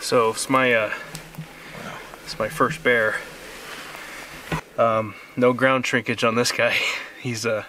So it's my uh, it's my first bear. Um, no ground shrinkage on this guy. He's uh,